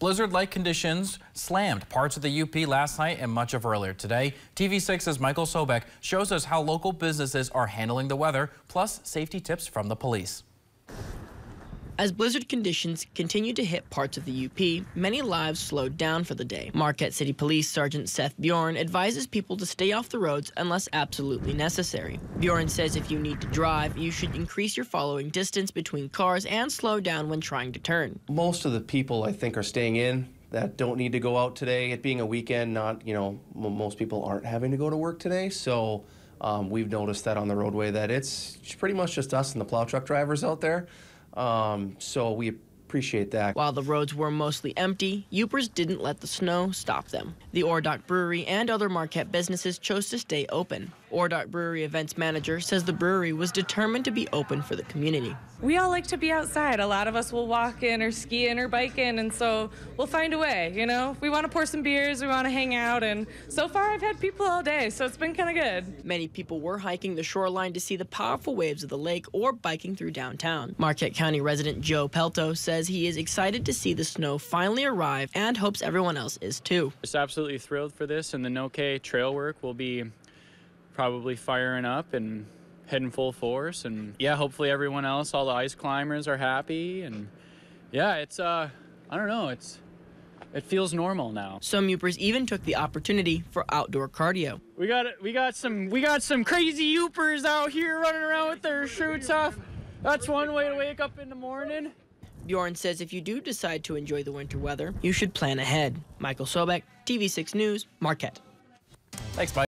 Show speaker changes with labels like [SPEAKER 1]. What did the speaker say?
[SPEAKER 1] Blizzard-like conditions slammed parts of the UP last night and much of earlier today. TV6's Michael Sobek shows us how local businesses are handling the weather, plus safety tips from the police.
[SPEAKER 2] As blizzard conditions continued to hit parts of the UP, many lives slowed down for the day. Marquette City Police Sergeant Seth Bjorn advises people to stay off the roads unless absolutely necessary. Bjorn says if you need to drive, you should increase your following distance between cars and slow down when trying to turn.
[SPEAKER 3] Most of the people, I think, are staying in that don't need to go out today. It being a weekend, not, you know, most people aren't having to go to work today, so um, we've noticed that on the roadway that it's pretty much just us and the plow truck drivers out there. Um, so we appreciate that.
[SPEAKER 2] While the roads were mostly empty, Yoopers didn't let the snow stop them. The Ore Dock Brewery and other Marquette businesses chose to stay open. Ore Dock Brewery events manager says the brewery was determined to be open for the community.
[SPEAKER 4] We all like to be outside. A lot of us will walk in or ski in or bike in, and so we'll find a way, you know? We want to pour some beers, we want to hang out, and so far I've had people all day, so it's been kind of good.
[SPEAKER 2] Many people were hiking the shoreline to see the powerful waves of the lake or biking through downtown. Marquette County resident Joe Pelto says he is excited to see the snow finally arrive and hopes everyone else is too.
[SPEAKER 5] Just absolutely thrilled for this, and the Noque trail work will be probably firing up and heading full force. And yeah, hopefully everyone else, all the ice climbers are happy. And yeah, it's, uh, I don't know, it's, it feels normal now.
[SPEAKER 2] Some Yoopers even took the opportunity for outdoor cardio.
[SPEAKER 5] We got we got some we got some crazy Yoopers out here running around with their shirts off. That's one way to wake up in the morning.
[SPEAKER 2] Bjorn says if you do decide to enjoy the winter weather, you should plan ahead. Michael Sobek, TV6 News, Marquette.
[SPEAKER 1] Thanks, Mike.